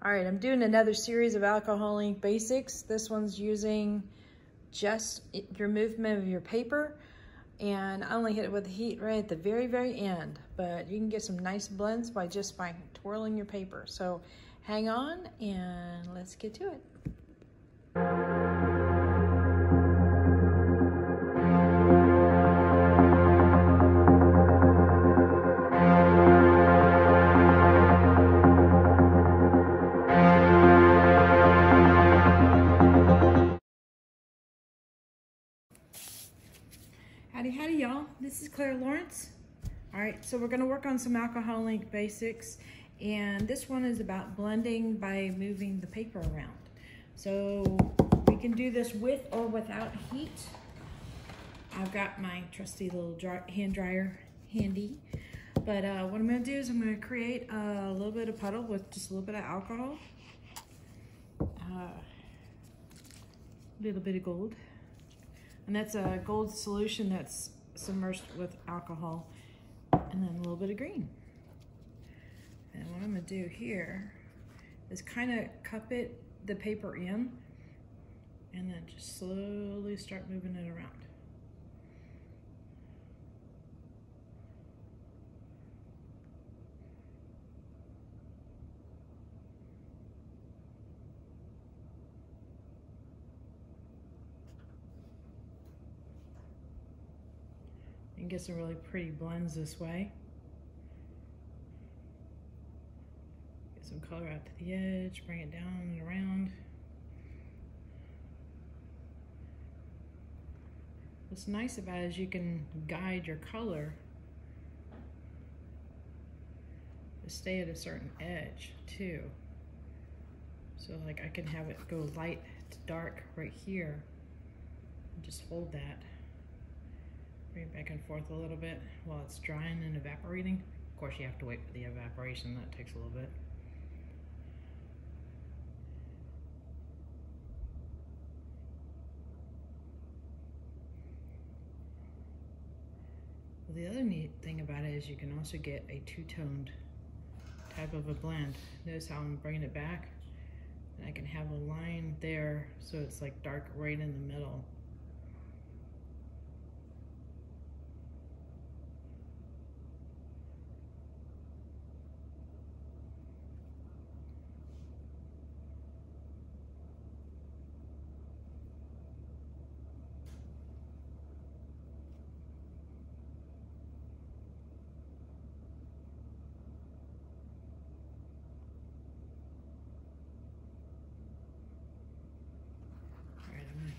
All right, I'm doing another series of alcohol ink basics. This one's using just your movement of your paper and I only hit it with the heat right at the very, very end, but you can get some nice blends by just by twirling your paper. So hang on and let's get to it. Clara Lawrence. All right, so we're gonna work on some alcohol ink basics, and this one is about blending by moving the paper around. So we can do this with or without heat. I've got my trusty little dry, hand dryer handy. But uh, what I'm gonna do is I'm gonna create a little bit of puddle with just a little bit of alcohol. A uh, little bit of gold. And that's a gold solution that's submerged with alcohol and then a little bit of green. And what I'm gonna do here is kind of cup it, the paper in, and then just slowly start moving it around. Get some really pretty blends this way. Get some color out to the edge, bring it down and around. What's nice about it is you can guide your color to stay at a certain edge too. So like I can have it go light to dark right here. And just hold that. Bring it back and forth a little bit while it's drying and evaporating. Of course, you have to wait for the evaporation. That takes a little bit. Well, the other neat thing about it is you can also get a two-toned type of a blend. Notice how I'm bringing it back? And I can have a line there so it's like dark right in the middle.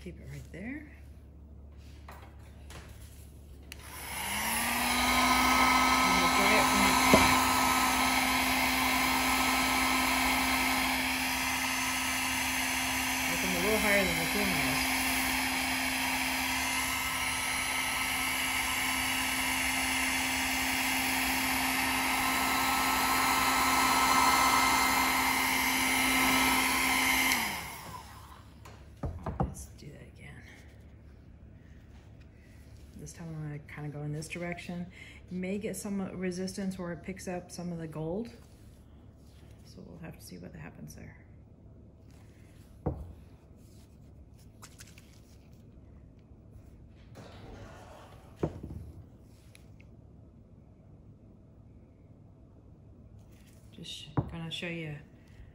Keep it right there. Make a little higher than the thin is. This time I'm gonna kind of go in this direction. You may get some resistance where it picks up some of the gold. So we'll have to see what happens there. Just gonna show you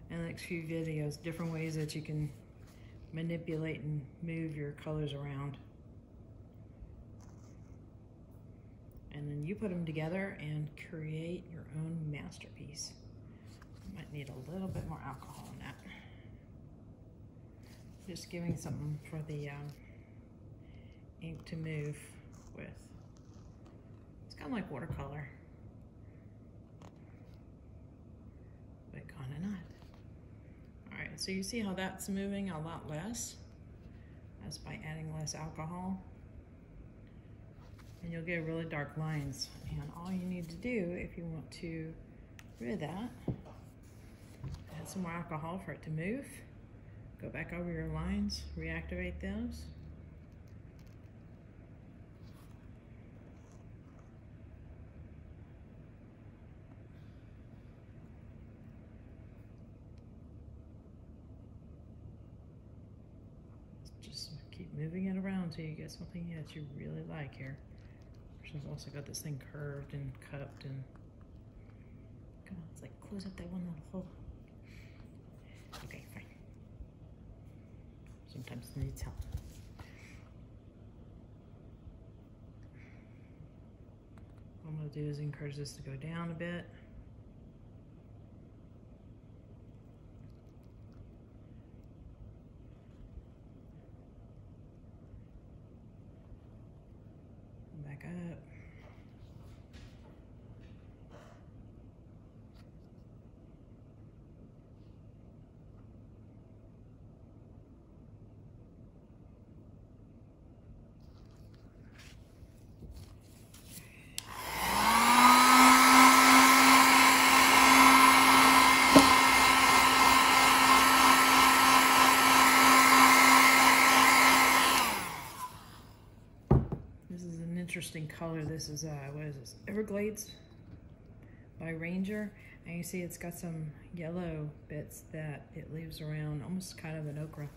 in the next few videos different ways that you can manipulate and move your colors around. And then you put them together and create your own masterpiece. You might need a little bit more alcohol in that. Just giving something for the um, ink to move with. It's kind of like watercolor, but kind of not. All right, so you see how that's moving a lot less? That's by adding less alcohol and you'll get really dark lines. And all you need to do if you want to rid that, add some more alcohol for it to move. Go back over your lines, reactivate those. Just keep moving it around until you get something that you really like here. She's also got this thing curved and cupped and come on, it's like close up that one little hole. Okay, fine. Sometimes it needs help. What I'm gonna do is encourage this to go down a bit. Back up. This is an interesting color. This is, uh, what is this? Everglades by Ranger. And you see it's got some yellow bits that it leaves around, almost kind of an. I'm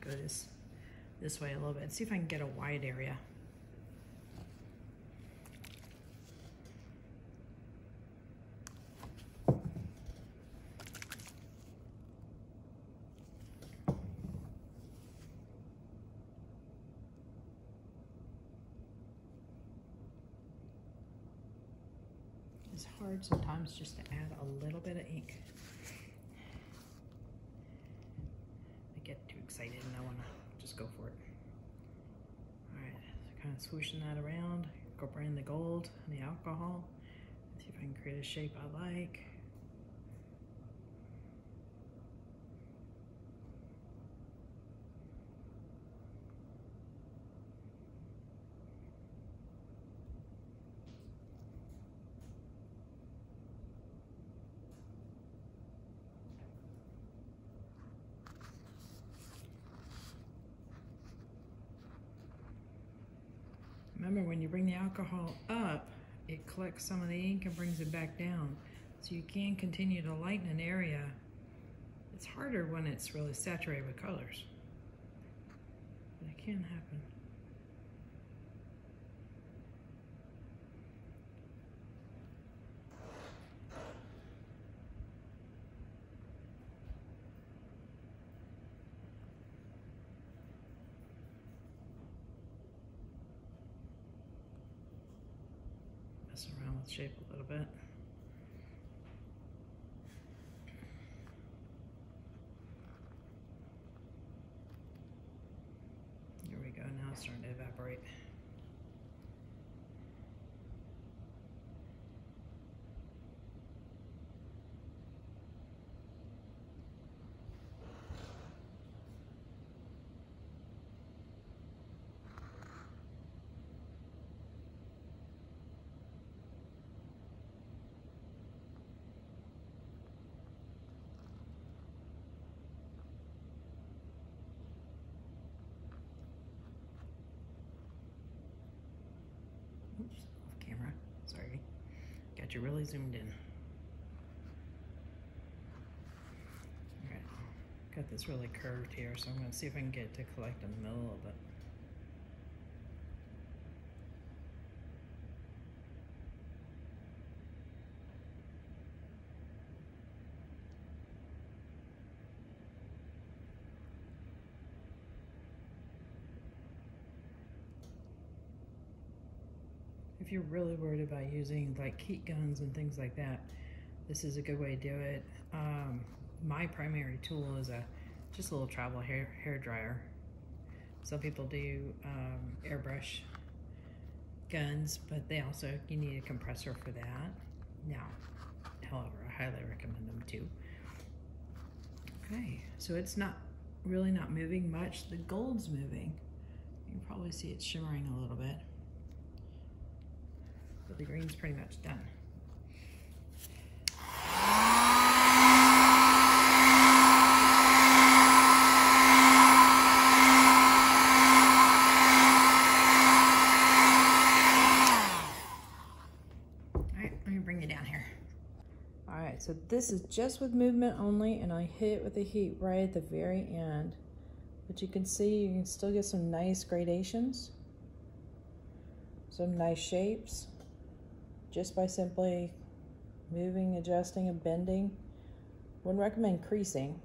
go this, this way a little bit. See if I can get a wide area. It's hard sometimes just to add a little bit of ink. I get too excited and I want to just go for it. All right, so kind of swooshing that around, incorporating the gold and the alcohol. See if I can create a shape I like. Remember, when you bring the alcohol up, it collects some of the ink and brings it back down. So you can continue to lighten an area. It's harder when it's really saturated with colors. But it can happen. Shape a little bit. There we go, now it's starting to evaporate. Oops, off camera. Sorry. Got you really zoomed in. Alright. Got this really curved here, so I'm to see if I can get it to collect in the middle a little If you're really worried about using like heat guns and things like that, this is a good way to do it. Um, my primary tool is a just a little travel hair hair dryer. Some people do um, airbrush guns, but they also you need a compressor for that. Now, however, I highly recommend them too. Okay, so it's not really not moving much. The gold's moving. You can probably see it shimmering a little bit. But the green's pretty much done. All right, let me bring you down here. All right, right, so this is just with movement only, and I hit with the heat right at the very end. But you can see, you can still get some nice gradations, some nice shapes, just by simply moving, adjusting, and bending. Wouldn't recommend creasing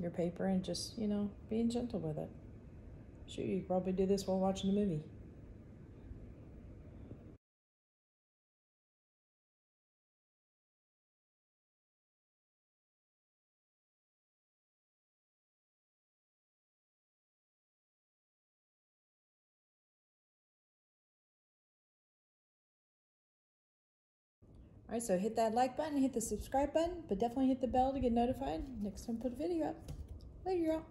your paper and just, you know, being gentle with it. Shoot, you probably do this while watching a movie. All right, so hit that like button, hit the subscribe button, but definitely hit the bell to get notified next time I put a video up. Later, y'all.